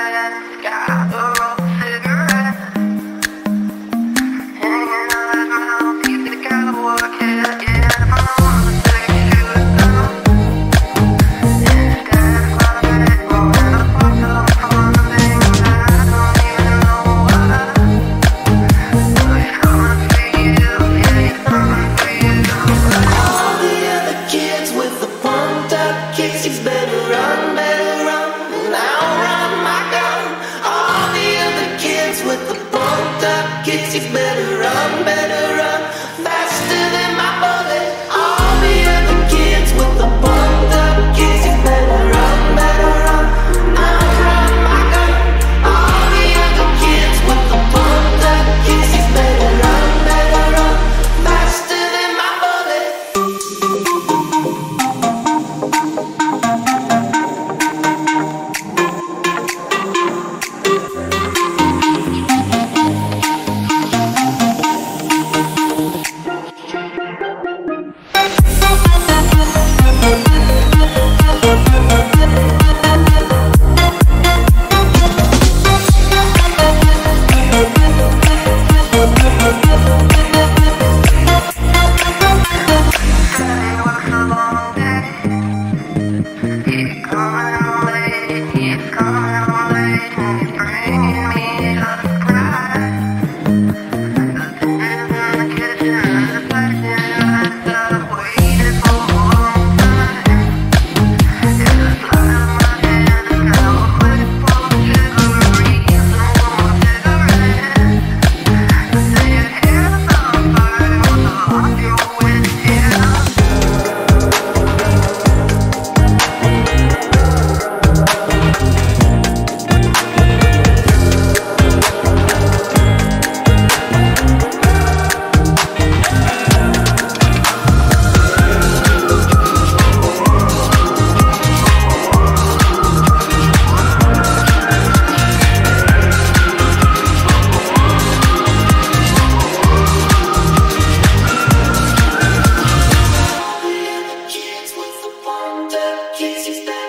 Yeah. makes you better, I'm better. Kiss you back.